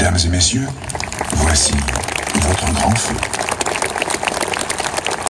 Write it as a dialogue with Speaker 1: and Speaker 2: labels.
Speaker 1: Mesdames et messieurs, voici votre grand feu.